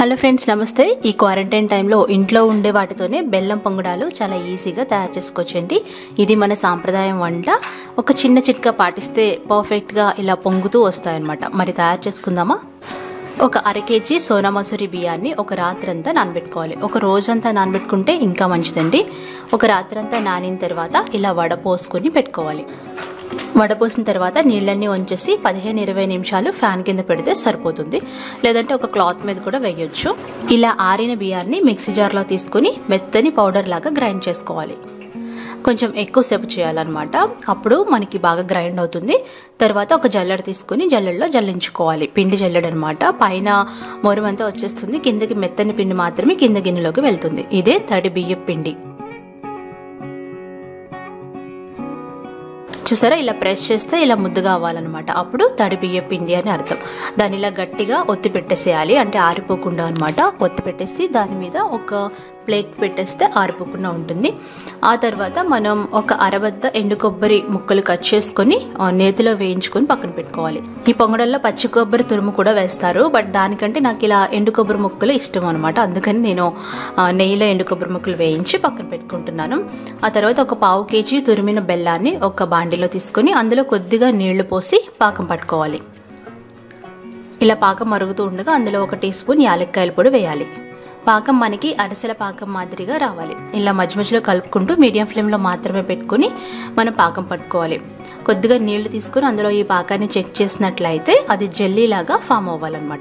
Hello friends నమస్తే. ఈ quarantine టైంలో ఇంట్లో ఉండే వాటితోనే బెల్లం పొంగడాలు చాలా ఈజీగా తయారు చేసుకోవచ్చండి. ఇది మన సాంప్రదాయం వంట. ఒక చిన్న చిట్కా పాటిస్తే పర్ఫెక్ట్గా ఇలా పొంగుతూ వస్తాయన్నమాట. మరి తయారు చేసుకుందామా? ఒక అర కేజీ సోనా మసూరి బియ్యాన్ని ఒక రాత్రంతా నానబెట్టుకోవాలి. ఒక రోజంతా నానబెట్టుకుంటే ఇంకా మంచిదండి. ఒక రాత్రంతా నానిన తర్వాత ఇలా వడపోసుకొని పెట్టుకోవాలి. వడపోసిన తర్వాత నీళ్ళన్నీ వంచేసి పదిహేను ఇరవై నిమిషాలు ఫ్యాన్ కింద పెడితే సరిపోతుంది. లేదంటే ఒక క్లాత్ మీద కూడా వేయొచ్చు. ఇలా ఆరిన బియ్యాన్ని మిక్సీ జార్లో తీసుకుని మెత్తని పౌడర్ లాగా గ్రైండ్ చేసుకోవాలి. కొంచెం ఎక్కువసేపు చేయాలన్నమాట. అప్పుడు మనకి బాగా గ్రైండ్ అవుతుంది. తర్వాత ఒక జల్లెడ తీసుకుని జల్లెడలో జల్లించుకోవాలి. పిండి జల్లెడ అనమాట పైన మొరమంతా వచ్చేస్తుంది. కిందకి మెత్తని పిండి మాత్రమే కింద గిన్నెలోకి వెళ్తుంది. ఇదే తడి బియ్యం పిండి. చూసారా ఇలా ప్రెస్ చేస్తే ఇలా ముద్దుగా అవ్వాలన్నమాట. అప్పుడు తడి బియ్య పిండి అని అర్థం. దాన్ని ఇలా గట్టిగా ఒత్తి పెట్టేసేయాలి. అంటే ఆరిపోకుండా అనమాట ఒత్తి పెట్టేసి దాని మీద ఒక ప్లేట్ పెట్టేస్తే ఆరిపోకుండా ఉంటుంది. ఆ తర్వాత మనం ఒక అరవద్ద ఎండు కొబ్బరి ముక్కలు కట్ చేసుకొని నేతిలో వేయించుకొని పక్కన పెట్టుకోవాలి. ఈ పొంగడల్లో పచ్చి కొబ్బరి తురుము కూడా వేస్తారు. బట్ దానికంటే నాకు ఇలా ఎండు కొబ్బరి ముక్కలు ఇష్టం అనమాట అందుకని నేను నెయ్యిలో ఎండు కొబ్బరి ముక్కలు వేయించి పక్కన పెట్టుకుంటున్నాను. ఆ తర్వాత ఒక పావు కేజీ తురిమిన బెల్లాన్ని ఒక బాండిలో తీసుకొని అందులో కొద్దిగా నీళ్ళు పోసి పాకం పట్టుకోవాలి. ఇలా పాకం మరుగుతూ ఉండగా అందులో ఒక టీ స్పూన్ యాలక్కాయల పొడి వేయాలి. పాకం మనకి అరిసెల పాకం మాదిరిగా రావాలి. ఇలా మధ్య మధ్యలో కలుపుకుంటూ మీడియం ఫ్లేమ్లో మాత్రమే పెట్టుకుని మనం పాకం పట్టుకోవాలి. కొద్దిగా నీళ్ళు తీసుకుని అందులో ఈ పాకాన్ని చెక్ చేసినట్లయితే అది జెల్లీ లాగా ఫామ్ అవ్వాలన్నమాట.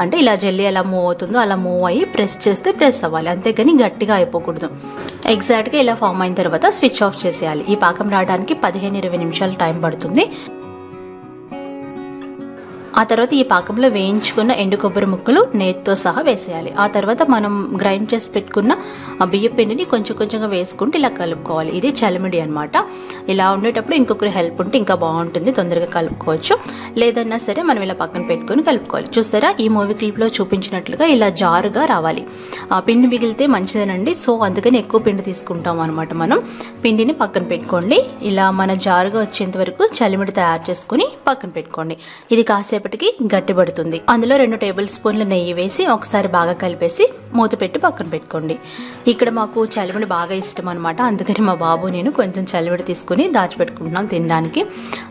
అంటే ఇలా జెల్లీ ఎలా మూవ్ అవుతుందో అలా మూవ్ అయ్యి ప్రెస్ చేస్తే ప్రెస్ అవ్వాలి. అంతేగాని గట్టిగా అయిపోకూడదు. ఎగ్జాక్ట్గా ఇలా ఫామ్ అయిన తర్వాత స్విచ్ ఆఫ్ చేసేయాలి. ఈ పాకం రావడానికి పదిహేను ఇరవై నిమిషాలు టైం పడుతుంది. ఆ తర్వాత ఈ పాకంలో వేయించుకున్న ఎండు కొబ్బరి ముక్కలు నేతితో సహా వేసేయాలి. ఆ తర్వాత మనం గ్రైండ్ చేసి పెట్టుకున్న బియ్య పిండిని కొంచెం కొంచెంగా వేసుకుంటూ ఇలా కలుపుకోవాలి. ఇది చలిమిడి అనమాట ఇలా ఉండేటప్పుడు ఇంకొకరి హెల్ప్ ఉంటే ఇంకా బాగుంటుంది. తొందరగా కలుపుకోవచ్చు. లేదన్నా సరే మనం ఇలా పక్కన పెట్టుకొని కలుపుకోవాలి. చూసారా? ఈ మూవీ క్లిప్లో చూపించినట్లుగా ఇలా జారుగా రావాలి. ఆ పిండి మిగిలితే మంచిదేనండి. సో అందుకని ఎక్కువ పిండి తీసుకుంటాం అనమాట మనం. పిండిని పక్కన పెట్టుకోండి. ఇలా మన జారుగా వచ్చేంత వరకు చలిమిడి తయారు చేసుకుని పక్కన పెట్టుకోండి. ఇది కాసేపు కాసేపటికి గట్టిపడుతుంది. అందులో రెండు టేబుల్ స్పూన్ల నెయ్యి వేసి ఒకసారి బాగా కలిపేసి మూత పెట్టి పక్కన పెట్టుకోండి. ఇక్కడ మాకు చలివిడి బాగా ఇష్టం అనమాట అందుకని మా బాబు నేను కొంచెం చలివిడి తీసుకుని దాచిపెట్టుకుంటున్నాం తినడానికి.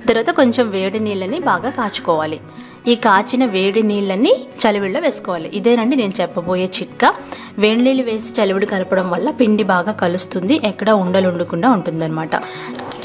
తర్వాత కొంచెం వేడి నీళ్ళని బాగా కాచుకోవాలి. ఈ కాచిన వేడి నీళ్ళని చలివిడిలో వేసుకోవాలి. ఇదేనండి నేను చెప్పబోయే చిట్కా. వేడి నీళ్ళు వేసి చలివిడి కలపడం వల్ల పిండి బాగా కలుస్తుంది. ఎక్కడ ఉండలు ఉండకుండా ఉంటుందన్నమాట.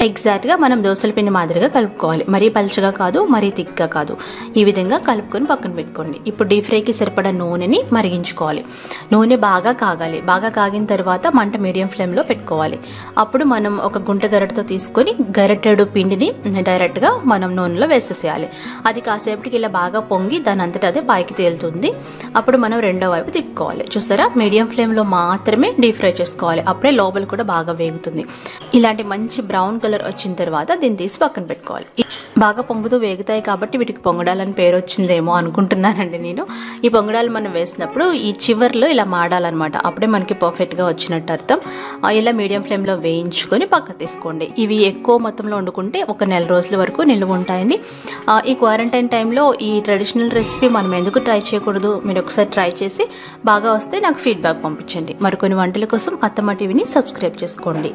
ఎగ్జాక్ట్గా మనం దోశల పిండి మాదిరిగా కలుపుకోవాలి. మరీ పలుచగా కాదు మరీ థిక్గా కాదు. ఈ విధంగా కలుపుకొని పక్కన పెట్టుకోండి. ఇప్పుడు డీప్ ఫ్రైకి సరిపడా నూనెని మరిగించుకోవాలి. నూనె బాగా కాగాలి. బాగా కాగిన తర్వాత మంట మీడియం ఫ్లేమ్లో పెట్టుకోవాలి. అప్పుడు మనం ఒక గుంట గరిటతో తీసుకొని గరిటెడు పిండిని డైరెక్ట్గా మనం నూనెలో వేసేసేయాలి. అది కాసేపటికి ఇలా బాగా పొంగి దాని అంతటా అదే పైకి తేలుతుంది. అప్పుడు మనం రెండో వైపు తిప్పుకోవాలి. చూసారా? మీడియం ఫ్లేమ్లో మాత్రమే డీప్ ఫ్రై చేసుకోవాలి. అప్పుడే లోపల కూడా బాగా వేగుతుంది. ఇలాంటి మంచి బ్రౌన్ కలర్ వచ్చిన తర్వాత దీన్ని తీసి పక్కన పెట్టుకోవాలి. బాగా పొంగుతూ వేగుతాయి కాబట్టి వీటికి పొంగడాలని పేరు వచ్చిందేమో అనుకుంటున్నానండి నేను. ఈ పొంగడాలు మనం వేసినప్పుడు ఈ చివర్లో ఇలా మాడాలన్నమాట. అప్పుడే మనకి పర్ఫెక్ట్గా వచ్చినట్టు అర్థం. ఇలా మీడియం ఫ్లేమ్లో వేయించుకొని పక్క తీసుకోండి. ఇవి ఎక్కువ మొత్తంలో వండుకుంటే ఒక నెల రోజుల వరకు నిల్వ ఉంటాయండి. ఈ క్వారంటైన్ టైంలో ఈ ట్రెడిషనల్ రెసిపీ మనం ఎందుకు ట్రై చేయకూడదు? మీరు ఒకసారి ట్రై చేసి బాగా వస్తే నాకు ఫీడ్బ్యాక్ పంపించండి. మరికొన్ని వంటల కోసం అత్తమ్మ టీవీని సబ్స్క్రైబ్ చేసుకోండి.